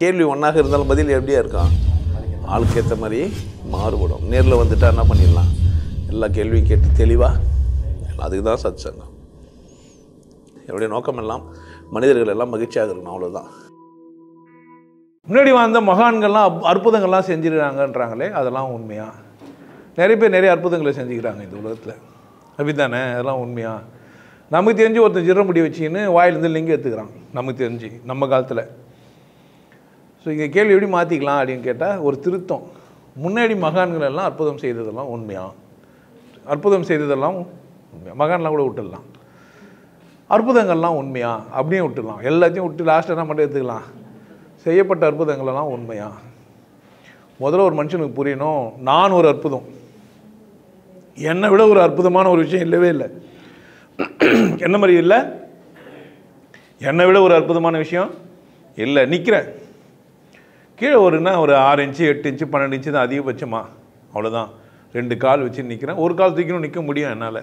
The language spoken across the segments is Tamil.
கேள்வி ஒன்றாக இருந்தாலும் பதில் எப்படியா இருக்கும் ஆளுக்கு ஏற்ற மாதிரி மாறுபடும். நேரில் வந்துட்டா என்ன பண்ணிடலாம்? எல்லா கேள்வியும் கேட்டு தெளிவாக அதுக்கு தான் சத் சங்கம் என்னுடைய நோக்கம் எல்லாம் மனிதர்கள் எல்லாம் மகிழ்ச்சியாக இருக்கணும் அவ்வளோதான் முன்னாடி வாழ்ந்த மகான்கள்லாம் அப்- அற்புதங்கள்லாம் செஞ்சுருக்காங்கன்றாங்களே அதெல்லாம் உண்மையா? நிறைய பேர் நிறைய அற்புதங்களை செஞ்சுக்கிறாங்க இந்த உலகத்தில். அப்படித்தானே? அதெல்லாம் உண்மையா? நமக்கு தெரிஞ்சு ஒருத்தன் ஜிரமுடி வச்சுக்கின்னு வாயிலேருந்து லிங்கம் எடுத்துக்கிறான் நமக்கு தெரிஞ்சு நம்ம காலத்தில். ஸோ இங்கே கேள்வி எப்படி மாற்றிக்கலாம் அப்படின்னு கேட்டால் ஒரு திருத்தம். முன்னாடி மகான்கள் எல்லாம் அற்புதம் செய்ததெல்லாம் உண்மையாக அற்புதம் செய்ததெல்லாம் உண்மையாக மகான்லாம் கூட விட்டுடலாம். அற்புதங்கள்லாம் உண்மையா? அப்படியே விட்டுடலாம். எல்லாத்தையும் விட்டு லாஸ்ட்டாக என்ன மட்டும் எடுத்துக்கலாம்? செய்யப்பட்ட அற்புதங்களெல்லாம் உண்மையா? முதல்ல ஒரு மனுஷனுக்கு புரியணும் நான் ஒரு அற்புதம். என்னை விட ஒரு அற்புதமான ஒரு விஷயம் இல்லவே இல்லை. என்ன மாதிரி இல்லை? என்னை விட ஒரு அற்புதமான விஷயம் இல்லை. நிற்கிறேன் கீழே ஒருனா ஒரு ஆறு இன்ச்சு எட்டு இன்ச்சு பன்னெண்டு இன்ச்சு தான் அதிகபட்சமா? அவ்வளோதான் ரெண்டு கால் வச்சு நிற்கிறேன் ஒரு கால் தூக்கணும் நிற்க முடியும் என்னால்.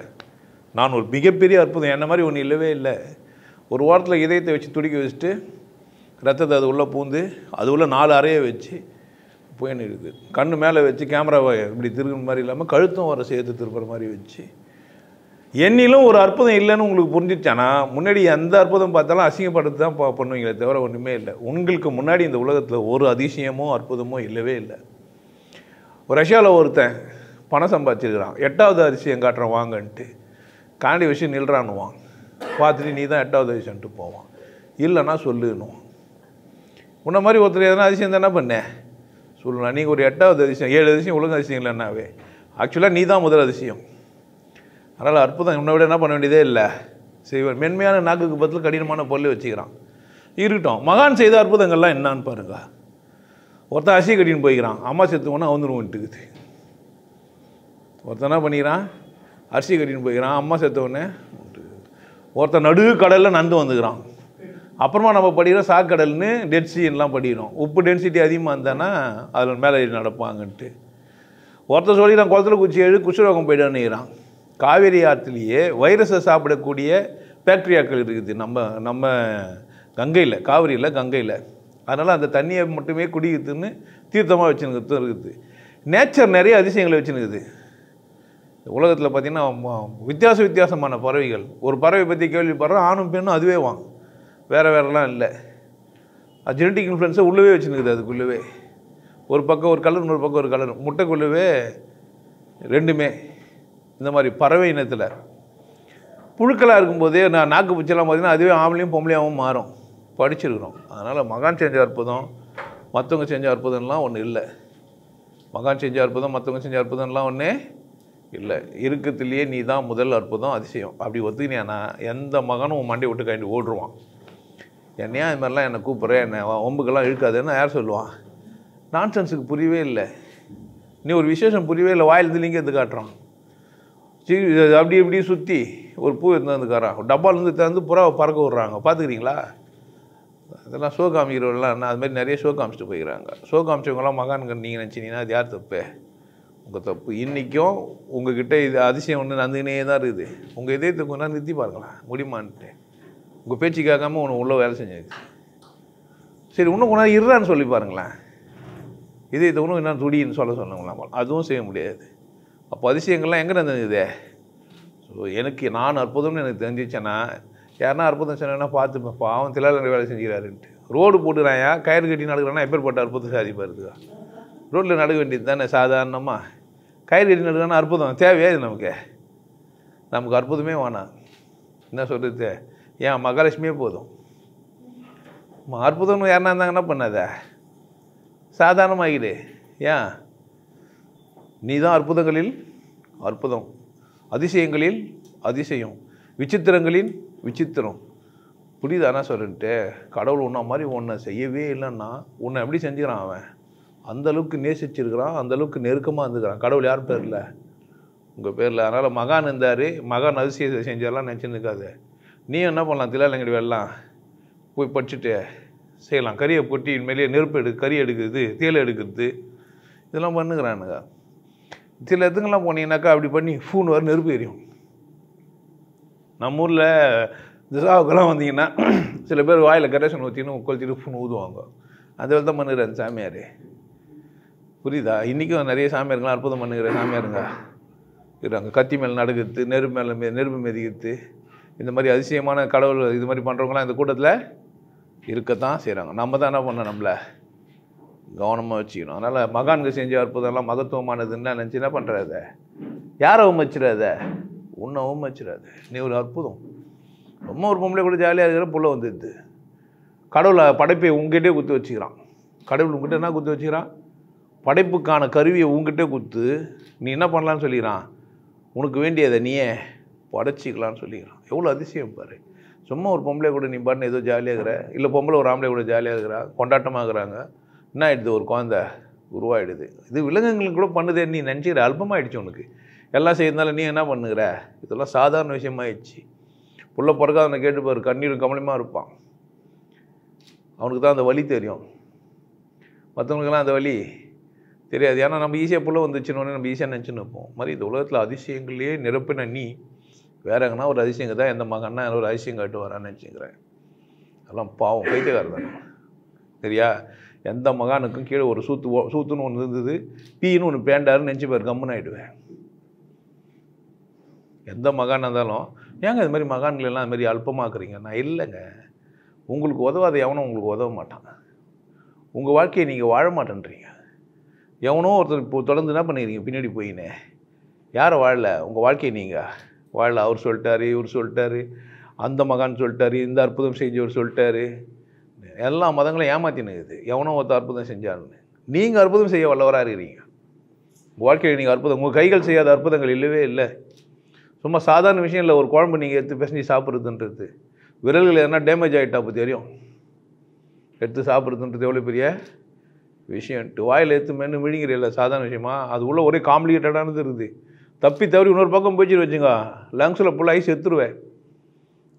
நான் ஒரு மிகப்பெரிய அற்புதம். என்ன மாதிரி ஒன்று இல்லவே இல்லை. ஒரு வாரத்தில் இதயத்தை வச்சு துடிக்க வச்சுட்டு ரத்தத்தை அது உள்ளே பூந்து அது உள்ள நாலு அறையை வச்சு போயின்னு இருக்குது கண்ணு மேலே வச்சு கேமராவை இப்படி திருகுற மாதிரி இல்லாமல் கழுத்தும் வர சேர்த்து திருப்புற மாதிரி வச்சு என்னிலும் ஒரு அற்புதம் இல்லைன்னு உங்களுக்கு புரிஞ்சிச்சானா முன்னாடி எந்த அற்புதம் பார்த்தாலும் அசிங்கப்படுத்து தான் பா- பண்ணுவீங்களே தவிர ஒன்றுமே இல்லை. உங்களுக்கு முன்னாடி இந்த உலகத்தில் ஒரு அதிசயமோ அற்புதமோ இல்லவே இல்லை. ஒரு ரஷ்யாவில் ஒருத்தன் பணம் சம்பாதிச்சிருக்கிறான். எட்டாவது அதிசயம் காட்டுறான் வாங்கன்ட்டு. காண்டி விஷயம் நில்றான்னுவான். பார்த்துட்டு நீ தான் எட்டாவது அதிசயம்ட்டு போவான். இல்லைன்னா சொல்லுன்னுவான். உன்ன மாதிரி ஒருத்தர் எதனா அதிசயம் தானே பண்ணேன் சொல்லலாம் நீங்கள் ஒரு எட்டாவது அதிசயம் ஏழு அதிசயம் உலக அதிசயம் இல்லைன்னாவே. ஆக்சுவலாக நீ தான் முதல் அதிசயம். அதனால் அற்புதம். இன்னை விட என்ன பண்ண வேண்டியதே இல்லை. செய்வார் மென்மையான நாக்குக்கு பதில் கடினமான பொருளை வச்சுக்கிறான். இருக்கட்டும். மகான் செய்த அற்புதங்கள்லாம் என்னான்னு பாருங்க. ஒருத்தன் அசி கட்டின்னு போய்க்கிறான். அம்மா செத்துவோன்னா அவந்துருவோன்ட்டுக்குது ஒருத்தன் என்ன பண்ணிக்கிறான்? அரிசி கட்டின்னு போய்க்கிறான். அம்மா செத்தவொடனே ஒருத்தன் நடு கடலில் நந்து வந்துக்கிறான். அப்புறமா நம்ம படிக்கிறோம் சாக்கடல்னு டென்சிட்டிலாம் படிக்கிறோம். உப்பு டென்சிட்டி அதிகமாக இருந்தானா அதில் மேலே ஏறி நடப்பாங்கன்ட்டு. ஒருத்தர் சொல்லிக்கிறான் குளத்துல குச்சி எழு குஷ்ரோகம் போய்டான்னுக்கிறான் காவேரி ஆற்றுலேயே வைரஸை சாப்பிடக்கூடிய பேக்டீரியாக்கள் இருக்குது. நம்ம நம்ம கங்கையில் காவிரியில் கங்கையில். அதனால் அந்த தண்ணியை மட்டுமே குடிக்கிறதுன்னு தீர்த்தமாக வச்சுருக்கிறது இருக்குது. நேச்சர் நிறைய அதிசயங்களை வச்சுருக்குது. உலகத்தில் பார்த்திங்கன்னா வித்தியாச வித்தியாசமான பறவைகள். ஒரு பறவை பற்றி கேள்விப்படுறோம் ஆணும் பெண்ணும் அதுவே வாங்க. வேறு வேறெல்லாம் இல்லை. அது ஜெனட்டிக் இன்ஃப்ளூயன்ஸை உள்ளவே வச்சுருக்குது அதுக்குள்ளவே. ஒரு பக்கம் ஒரு கலர் இன்னொரு பக்கம் ஒரு கலர். முட்டைக்குள்ளவே ரெண்டுமே. இந்த மாதிரி பறவை இனத்தில். புழுக்களாக இருக்கும்போதே நான் நாக்கு பூச்செல்லாம் பார்த்தீங்கன்னா அதுவே ஆம்பளையும் பொம்பளையாகவும் மாறும். படிச்சிருக்கிறோம். அதனால் மகான் செஞ்ச அற்புதம் மற்றவங்க செஞ்ச அற்புதம்லாம் ஒன்று இல்லை. மகான் செஞ்ச அற்புதம் மற்றவங்க செஞ்ச அற்புதம்லாம் ஒன்று இல்லை. இருக்கத்துலேயே நீ தான் முதல் அற்புதம் அதிசயம். அப்படி ஒத்துக்கினியானா எந்த மகனும் உன் மண்டையை விட்டு கைண்டு ஓடுருவான். என்னையா இது மாதிரிலாம் என்னை கூப்பிட்றேன் என்னை ஒம்புக்கெல்லாம் இழுக்காதுன்னு யார் சொல்லுவான் நான்சென்ஸுக்கு புரியவே இல்லை. நீ ஒரு விசேஷம் புரியவே இல்லை வாயிலிருந்து லிங்கம் காட்டுறான். சரி அப்படி இப்படி சுற்றி ஒரு பூ எடுத்து டப்பாலேருந்து திறந்து புறாவை பறக்க விட்றாங்க. பார்த்துக்கிறீங்களா? அதெல்லாம் ஷோ காமிக்கிறவங்களாம் என்ன அது மாதிரி நிறைய ஷோ காமிச்சிட்டு போய்க்கிறாங்க. ஷோ காமிச்சவங்களாம் மகான்கள் நீங்கள் நினச்சினீங்கன்னா அது யார் தப்பு? உங்கள் தப்பு. இன்றைக்கும் உங்ககிட்ட இது அதிசயம் ஒன்று நந்துக்கினே தான் இருக்குது. உங்கள் இதயத்தை கொஞ்ச நேரம் நிறுத்தி பார்க்கலாம் முடியுமான்ட்டு. உங்கள் பேச்சு கேட்காம உன்னை உள்ளே வேலை செஞ்சது சரி இன்னும் கொஞ்ச நேரம் இருறான்னு சொல்லி பாருங்களேன். இதயத்தை இன்னும் என்ன துடின்னு சொல்ல சொன்னாங்களாம் அதுவும் செய்ய முடியாது. அப்போ அதிசயங்கள்லாம் எங்கே தெரிஞ்சது ஸோ எனக்கு நான் அற்புதம்னு எனக்கு தெரிஞ்சிச்சேன்னா யாருன்னா அற்புதம் சொன்னா பார்த்துப்பேன். பாவம் திலாலங்க வேலை செஞ்சுக்கிறாருன்ட்டு. ரோடு போட்டுறாயா கயிறு கட்டி நடக்கிறானா எப்பேற்பட்ட அற்புதம் சாதிப்பாருக்கா ரோட்டில் நடக்க வேண்டியது தானே சாதாரணமாக கயிறு கட்டி நடக்கிறானா அற்புதம் தேவையா இது நமக்கு? நமக்கு அற்புதமே வேணாம். என்ன சொல்கிறது ஏன் மகாலட்சுமியே போதும். அற்புதம்னு யாருன்னா இருந்தாங்கன்னா பண்ணாத. சாதாரணமாகிடு. ஏன்? நீ தான் அற்புதங்களில் அற்புதம். அதிசயங்களில் அதிசயம். விசித்திரங்களின் விசித்திரம். புரியுதானா சொல்லிட்டு கடவுள் உன்ன மாதிரி உன்னை செய்யவே இல்லைன்னா உன்னை எப்படி செஞ்சுக்கிறான் அவன்? அந்த அளவுக்கு நேசிச்சிருக்கிறான் அந்த அளவுக்கு நெருக்கமாக இருந்துக்கிறான். கடவுள் யார் பேரில்? உங்கள் பேரில். அதனால் மகான் இருந்தார் மகான் அதிசயத்தை செஞ்சாலாம் நினச்சின்னு இருக்காது நீ என்ன பண்ணலாம்? திலாலங்கடி வெள்ளலாம் போய் படிச்சுட்டு செய்யலாம். கறியை பொட்டி மேலேயே நெருப்பு எடு கறி எடுக்கிறது தேலை எடுக்கிறது. இதெல்லாம் பண்ணுகிறானுங்க. சில இதுங்கெல்லாம் போனீங்கன்னாக்கா அப்படி பண்ணி ஃபூன் வர நெருப்பு எரியும். நம்ம ஊரில் திசாவுக்கெல்லாம் வந்தீங்கன்னா சில பேர் வாயில் கரேஷன் ஊற்றின்னு கொளுத்திட்டு ஃபூன் ஊதுவாங்க. அது வேலை தான் பண்ணுகிறார் அந்த சாமியார். புரியுதா? இன்றைக்கும் நிறைய சாமியாருங்களாம் அற்புதம் பண்ணுகிற சாமியாருங்க. இருக்கிறாங்க கத்தி மேலே நடுக்கிறது நெருப்பு மேலே நெருப்பு மெதிக்கிறது இந்த மாதிரி அதிசயமான கடவுள் இது மாதிரி பண்ணுறவங்களாம் இந்த கூட்டத்தில் இருக்கத்தான் செய்கிறாங்க நம்ம தான் என்ன பண்ணோம் நம்மள? கவனமாக வச்சுக்கணும். அதனால் மகான்கள் செஞ்ச அற்புதம்லாம் மகத்துவமானதுன்னா நினச்சி என்ன பண்ணுறாத யாரை உமைச்சிடாத உன்னை உமைச்சிடாத நீ ஒரு அற்புதம். ரொம்ப ஒரு பொம்பளை கூட ஜாலியாக இருக்கிற புள்ள வந்துடுது. கடவுளை படைப்பை உங்ககிட்டே குத்து வச்சுக்கிறான். கடவுள் உங்ககிட்ட என்ன குத்து வச்சுக்கிறான்? படைப்புக்கான கருவியை உங்ககிட்டே குத்து நீ என்ன பண்ணலான்னு சொல்லிக்கிறான்? உனக்கு வேண்டியதை நீயே படைச்சிக்கலான்னு சொல்லிக்கிறான். எவ்வளோ அதிசயம் பாரு. சும்மா ஒரு பொம்பளை கூட நீ பாட்டு ஏதோ ஜாலியாக இருக்கிற இல்லை பொம்பளை ஒரு ஆம்பளை கூட ஜாலியாக இருக்கிறா கொண்டாட்டமாக இருக்கிறாங்க. என்ன ஆகிடுது ஒரு குழந்தை உருவாயிடுது. இது விலங்குங்களுக்கு கூட பண்ணுதே நீ நினச்சிக்கிற அல்பமாயிடுச்சு உனக்கு. எல்லாம் செய்யறதுனால நீ என்ன பண்ணுகிற? இதெல்லாம் சாதாரண விஷயமாயிடுச்சு. புள்ள பிறக்காதவனை கேட்டு பாரு கண்ணீரும் கமலமாக இருப்பான். அவனுக்கு தான் அந்த வழி தெரியும். மற்றவங்களுக்கெல்லாம் அந்த வழி தெரியாது. ஏன்னா நம்ம ஈஸியாக புள்ள வந்துச்சுன்னு நம்ம ஈஸியாக நினச்சின்னு இருப்போம். மாதிரி இந்த உலகத்தில் அதிசயங்களையே நிரப்பின நீ வேற எங்கன்னா ஒரு அதிசயங்க தான் எந்த மகன்னா ஒரு அதிசயம் காட்டு வரான்னு நினச்சிக்கிறேன். அதெல்லாம் பாவம். பைத்தியக்காரர் தானே. சரியா? எந்த மகானுக்கும் கீழே ஒரு சூத்து சூத்துன்னு ஒன்று இருந்தது. பீன்னு ஒன்று பேண்டாருன்னு நினச்சி பேர் கம்முன்னு ஆகிடுவேன் எந்த மகான் இருந்தாலும் ஏங்க இது மாதிரி மகான்கள் எல்லாம் இது மாதிரி அல்பமாக்குறீங்க? நான் இல்லைங்க. உங்களுக்கு உதவாத எவனும் உங்களுக்கு உதவ மாட்டான். உங்கள் வாழ்க்கையை நீங்கள் வாழ மாட்டேன்றீங்க. எவனோ ஒருத்தர் இப்போ தொடர்ந்து என்ன பண்ணிக்கிறீங்க? பின்னாடி போயினே. யாரை வாழல? உங்கள் வாழ்க்கையை நீங்கள் வாழல அவர் சொல்லிட்டாரு இவர் சொல்லிட்டாரு. அந்த மகான் சொல்லிட்டாரு இந்த அற்புதம் செஞ்சவர் சொல்லிட்டாரு. எல்லா மதங்களும் ஏமாத்தினுக்குது எவனோ ஒருத்தர் அற்புதம் செஞ்சாருன்னு நீங்கள் அற்புதம் செய்ய வல்லவராக இருக்கிறீங்க. உங்கள் வாழ்க்கையில் நீங்கள் அற்புதம் உங்கள் கைகள் செய்யாத அற்புதங்கள் இல்லவே இல்லை. சும்மா சாதாரண விஷயம் இல்லை ஒரு குழம்பு நீங்கள் எடுத்து பிசைஞ்சு சாப்பிட்றதுன்றது. விரல்கள் எதனா டேமேஜ் ஆகிட்டா அப்போ தெரியும். எடுத்து சாப்பிட்றதுன்றது எவ்வளோ பெரிய விஷயம்ட்டு வாயில் எடுத்து மென்று விழுங்கிறீல்ல சாதாரண விஷயமா? அது உள்ளே ஒரே காம்ப்ளிகேட்டடானது இருக்குது. தப்பி தவறி இன்னொரு பக்கம் போயிட்டு வச்சுங்க லங்ஸில் ஐஸ் எடுத்துருவேன்.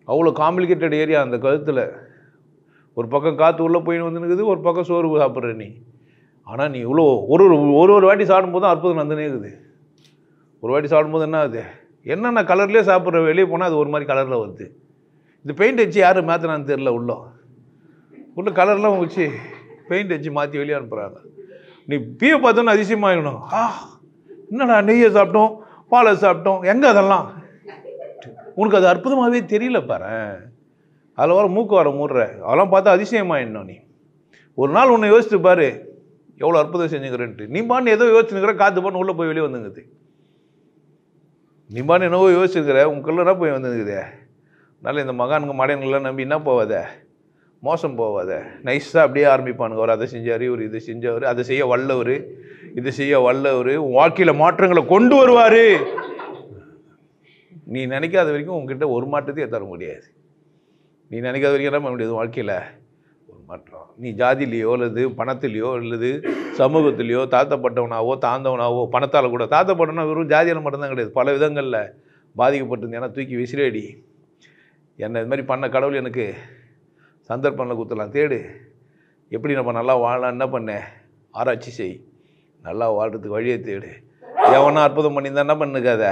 அவ்வளோ காம்ப்ளிகேட்டட் ஏரியா அந்த கழுத்தில். ஒரு பக்கம் காற்று உள்ளே போயின்னு வந்துனுக்குது ஒரு பக்கம் சோறு சாப்பிட்ற நீ. ஆனால் நீ இவ்வளோ ஒரு ஒரு ஒரு ஒரு வாட்டி சாப்பிடும்போது தான் அற்புதம் நடந்துனே இருக்குது. ஒரு வாட்டி சாப்பிடும்போது என்ன ஆகுது? என்னென்ன கலர்லேயே சாப்பிட்ற வெளியே போனால் அது ஒரு மாதிரி கலரில் வருது. இந்த பெயிண்ட் அடிச்சு யார் மாற்றினான்னு தெரில உள்ளே. உள்ள கலர்லாம் வச்சு பெயிண்ட் அடிச்சு மாற்றி வெளியே அனுப்புகிறாங்க நீ பீயை பார்த்தோன்னு அதிசயமாகணும் ஆ என்னடா நெய்யை சாப்பிட்டோம் பாலை சாப்பிட்டோம் எங்கே அதெல்லாம்? உனக்கு அது அற்புதமாகவே தெரியல பாரு அதில் வர மூக்கு வர மூடுற. அதெல்லாம் பார்த்தா அதிசயமாயிடணும் நீ. ஒரு நாள் உன்னை யோசிச்சு பாரு. எவ்வளோ அற்புதம் செஞ்சுக்கிறேன்ட்டு. நீ ஏதோ யோசிச்சுக்கிற காற்று பண்ணு உள்ளே போய் வெளியே வந்துங்குது. நீ பான்னு என்னவோ யோசிச்சுக்கிற உங்களுக்குள்ள போய் வந்துங்குது? அதனால் இந்த மகானுங்க மடையன்கள்லாம் நம்பி என்ன போவாத? மோசம் போவாத. நைஸாக அப்படியே ஆரம்பிப்பானுங்க. அவர் அதை செஞ்சார் இவர் இதை செஞ்சவர் அதை செய்ய வல்லவர் இதை செய்ய வல்லவர் உன் வாழ்க்கையில் மாற்றங்களை கொண்டு வருவார். நீ நினைக்காத வரைக்கும் உங்ககிட்ட ஒரு மாற்றத்தையே தர முடியாது. நீ நினைக்காத வரைக்கும் என்ன பண்ண முடியாது? வாழ்க்கையில் ஒரு மாற்றம். நீ ஜாதிலேயோ அல்லது பணத்திலேயோ அல்லது சமூகத்திலேயோ தாழ்த்தப்பட்டவனாவோ தாழ்ந்தவனாவோ பணத்தால் கூட தாழ்த்தப்பட்டவனா வெறும் ஜாதியால் மட்டும்தான் கிடையாது. பல விதங்களில் பாதிக்கப்பட்டிருந்தேன்னா தூக்கி விசிறேடி. என்னை இது மாதிரி பண்ண கடவுள் எனக்கு சந்தர்ப்பங்களை குத்தலாம் தேடு. எப்படி நம்ம நல்லா வாழலாம்? என்ன பண்ண? ஆராய்ச்சி செய். நல்லா வாழ்கிறதுக்கு வழியை தேடு. எவனா அற்புதம் பண்ணியிருந்தா என்ன பண்ணுக்காத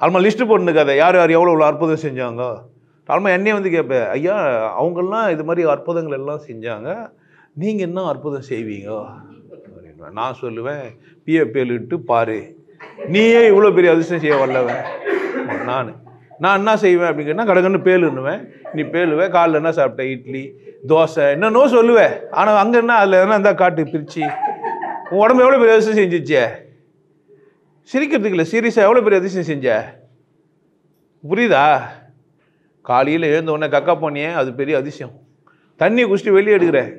ஆல்மா லிஸ்ட்டு போட்டுக்காத யார் யார் எவ்வளோ எவ்வளோ அற்புதம் செஞ்சாங்க? ஆல்மா என்னையே வந்து கேட்பேன் ஐயா அவங்கெல்லாம் இது மாதிரி அற்புதங்கள் எல்லாம் செஞ்சாங்க. நீங்கள் என்ன அற்புதம் செய்வீங்க? நான் சொல்லுவேன் பிஏ பேலுன்ட்டு பாரு. நீயே இவ்வளோ பெரிய அதிர்ஷ்டம் செய்ய வரலவன் நான் நான் என்ன செய்வேன்? அப்படிங்கன்னா கடகன்னு பேலுன்னுவேன். நீ பேலுவேன் காலைல என்ன சாப்பிட்ட? இட்லி தோசை என்னென்னோ சொல்லுவேன் ஆனால் அங்கே என்ன அதில் என்ன இருந்தால் காட்டு பிரித்து உன் உடம்பு எவ்வளோ பெரிய அதிர்ஷ்டம் செஞ்சிச்சே? சிரிக்கிறதுக்கு இல்லை சீரியஸாக எவ்வளோ பெரிய அதிர்ஷ்டம் செஞ்ச? புரியுதா? காலையில் எழுந்த உடனே கக்கா போனியே அது பெரிய அதிசயம். தண்ணியை குடிச்சிட்டு வெளியே எடுக்கிறேன்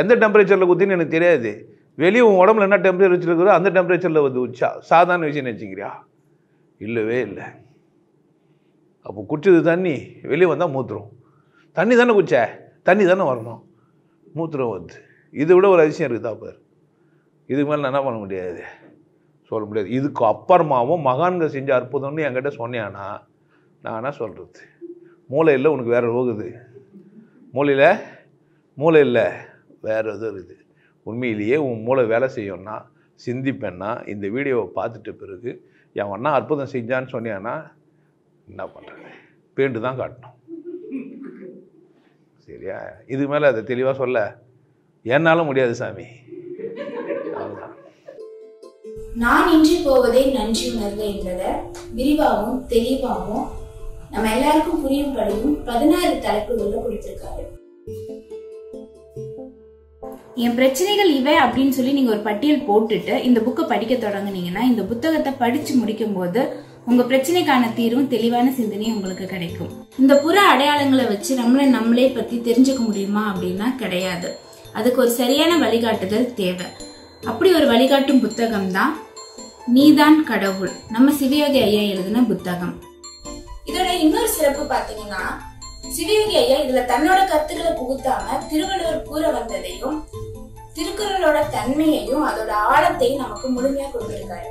எந்த டெம்பரேச்சரில் குத்தின்னு எனக்கு தெரியாது. வெளியே உன் உடம்புல என்ன டெம்பரேச்சர் இருக்கிறோ அந்த டெம்பரேச்சரில் வந்து உச்சா? சாதாரண விஷயம் நினச்சிக்கிறியா? இல்லவே இல்லை. அப்போ குடிச்சது தண்ணி வெளியே வந்தால் மூத்திரம். தண்ணி தானே குச்ச தண்ணி தானே வரணும். மூத்திரம் வருது இதை விட ஒரு அதிசயம் இருக்குதா பார்? இதுக்கு மேலே நான் என்ன பண்ண முடியாது? சொல்ல முடியாது. இதுக்கு அப்புறமாவும் மகான்கள் செஞ்ச அற்புதம்னு என்கிட்ட சொன்னியானா நான் என்ன சொல்கிறது மூளை இல்லை உனக்கு வேறு போகுது. மூளையில் மூளை இல்லை வேறு எதுவும் இருக்குது. உண்மையிலேயே உன் மூளை வேலை செய்யணும்னா சிந்திப்பேன்னா இந்த வீடியோவை பார்த்துட்ட பிறகு என் அண்ணா அற்புதம் செஞ்சான்னு சொன்னியானா என்ன பண்ணுறது பேண்டு தான் காட்டணும். சரியா? இது மேலே அதை தெளிவாக சொல்ல என்னாலும் முடியாது சாமி. நான் இன்றி போவதே நன்றி உணர்வு என்பதை விரிவாகவும் தெளிவாகவும் நம்ம எல்லாருக்கும் புரியும் படியும் பதினாறு தலைப்புகள்ல கொடுத்திருக்காரு. என் பிரச்சனைகள் இவை அப்படின்னு சொல்லி நீங்க ஒரு பட்டியல் போட்டுட்டு இந்த புக்கை படிக்க தொடங்குனீங்கன்னா இந்த புத்தகத்தை படிச்சு முடிக்கும் போது உங்க பிரச்சனைக்கான தீர்வும் தெளிவான சிந்தனையும் உங்களுக்கு கிடைக்கும். இந்த புற அடையாளங்களை வச்சு நம்மளை நம்மளே பத்தி தெரிஞ்சுக்க முடியுமா அப்படின்னா கிடையாது. அதுக்கு ஒரு சரியான வழிகாட்டுதல் தேவை. அப்படி ஒரு வழிகாட்டும் புத்தகம் தான் நீதான் கடவுள். நம்ம சிவயோகி ஐயா எழுதின புத்தகம். இதோட இன்னொரு சிறப்பு பாத்தீங்கன்னா சிவயோகி ஐயா இதுல தன்னோட கருத்துக்களை புகுத்தாம திருவள்ளுவர் கூற வந்ததையும் திருக்குறளோட தன்மையையும் அதோட ஆழத்தையும் நமக்கு முழுமையா கொடுத்திருக்காரு.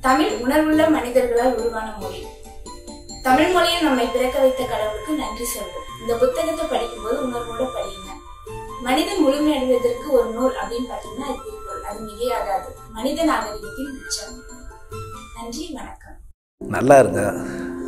தமிழ் உணர்வுள்ள மனிதர்களால் உருவான மொழி. தமிழ் மொழியை நம்மை பிறக்க வைத்த கடவுளுக்கு நன்றி சொல்வோம். இந்த புத்தகத்தை படிக்கும்போது உணர்வோட படியுங்க. மனிதன் முழுமையடைவதற்கு ஒரு நூல் அப்படின்னு பாத்தீங்கன்னா அது திருக்குறள் அது மிகையாகாது. மனித நாகரிகத்தின் உச்சம். நன்றி வணக்கம். நல்லா இருக்கா